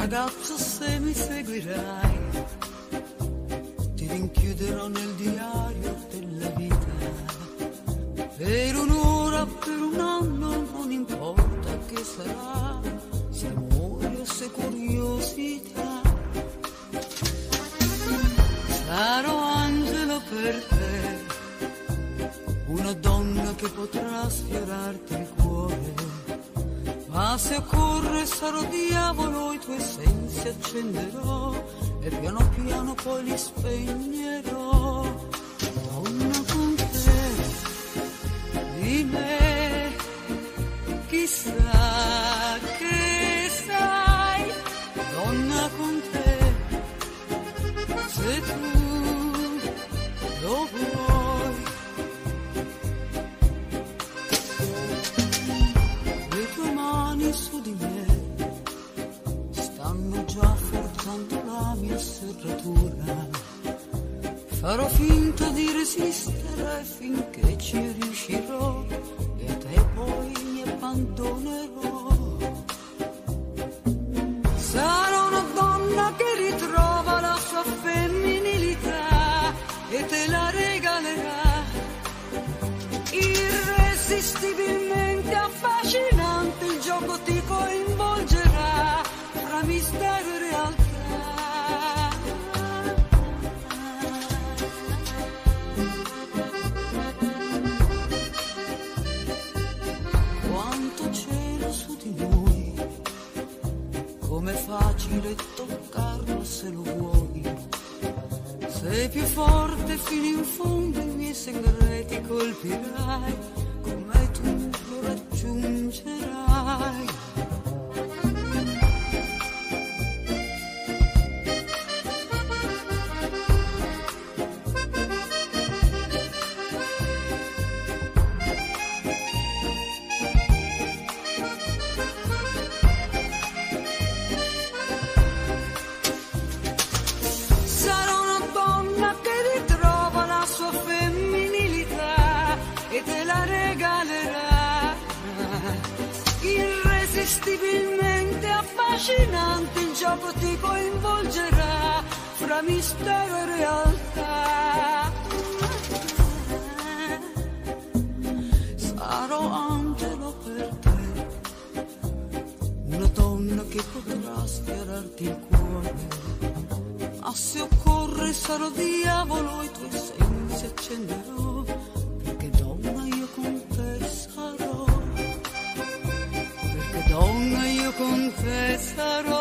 Ragazzo se mi seguirai, ti rinchiuderò nel diario della vita. Per un'ora, per un anno, non importa che sarà, sfiorarti il cuore. Ma se occorre sarò diavolo, i tuoi sensi accenderò e piano piano poi li spegnerò. Serratura. Farò finta di resistere finché ci riuscirò e te poi mi abbandonerò. Di noi, com'è facile toccarlo se lo vuoi. Sei più forte fino in fondo, i miei segreti colpirai, Irresistibilmente affascinante il gioco ti coinvolgerà fra mistero e realtà. Sarò angelo per te, una donna che potrà sfiorarti il cuore. Ma se occorre sarò diavolo i tuoi sensi accenderò, confesarò